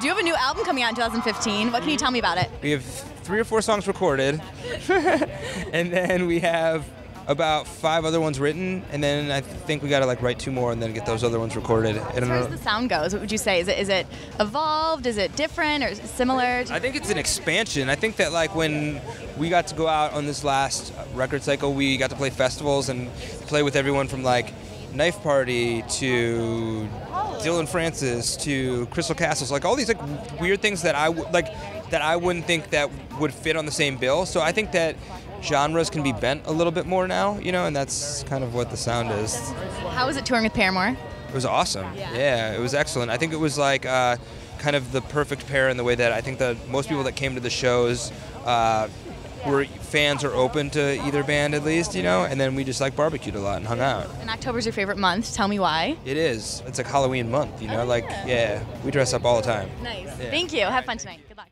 do you have a new album coming out in 2015. What can you tell me about it? We have three or four songs recorded, and then we have about five other ones written, and then I think we got to like write two more and then get those other ones recorded. As far as the sound goes, what would you say? Is it is it evolved? Is it different or it similar? I think it's an expansion. I think that like when we got to go out on this last record cycle, we got to play festivals and play with everyone from like Knife Party to Dillon Francis to Crystal Castles, like all these like weird things that I would like that I wouldn't think that would fit on the same bill. So I think that genres can be bent a little bit more now, you know, and that's kind of what the sound is. How was it touring with Paramore? It was awesome. Yeah, it was excellent. I think it was like uh, kind of the perfect pair in the way that I think that most people that came to the shows uh, were fans are open to either band at least, you know, and then we just like barbecued a lot and hung out. And October's your favorite month. Tell me why. It is. It's like Halloween month, you know, oh, like yeah, we dress up all the time. Nice. Yeah. Thank you. Have fun tonight. Good luck.